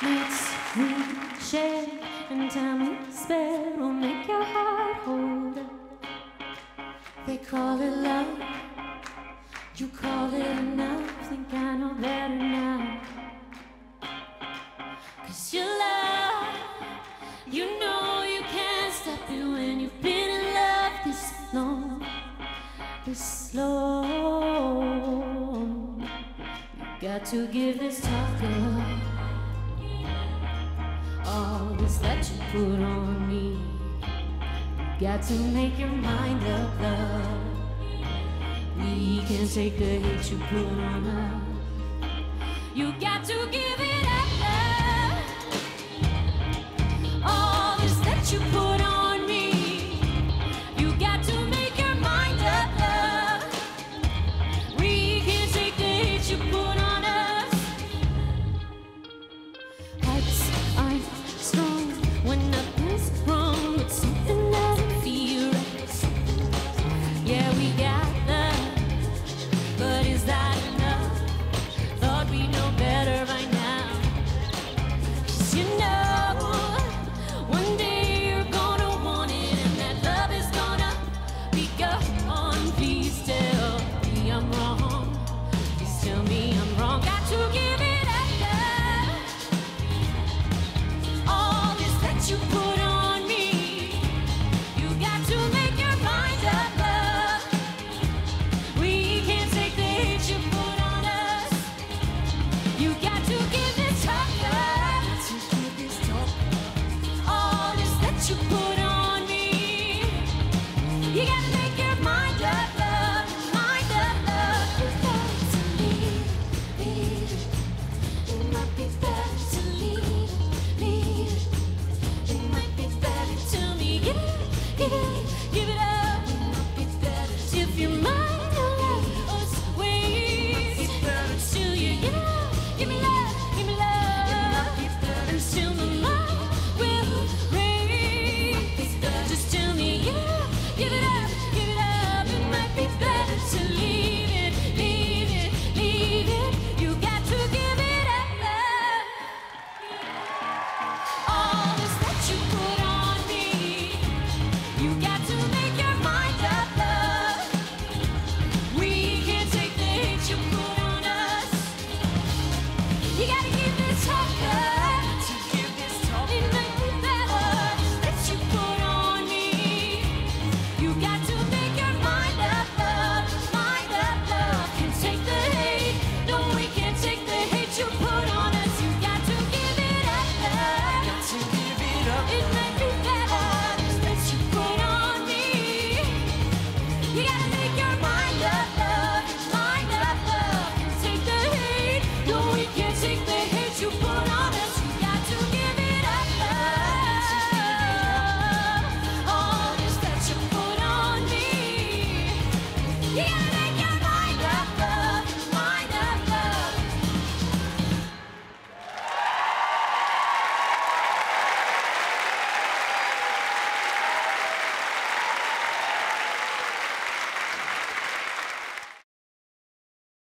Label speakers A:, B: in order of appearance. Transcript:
A: Let's share and time we spare will make your heart hold up. They call it love, you call it enough. Think I know better now. Cause your love, you know you can't stop it when you've been in love this long, this long. You got to give this talk up. That you put on me. You got to make your mind up, love. We can't take the hate you put on us. You got to give you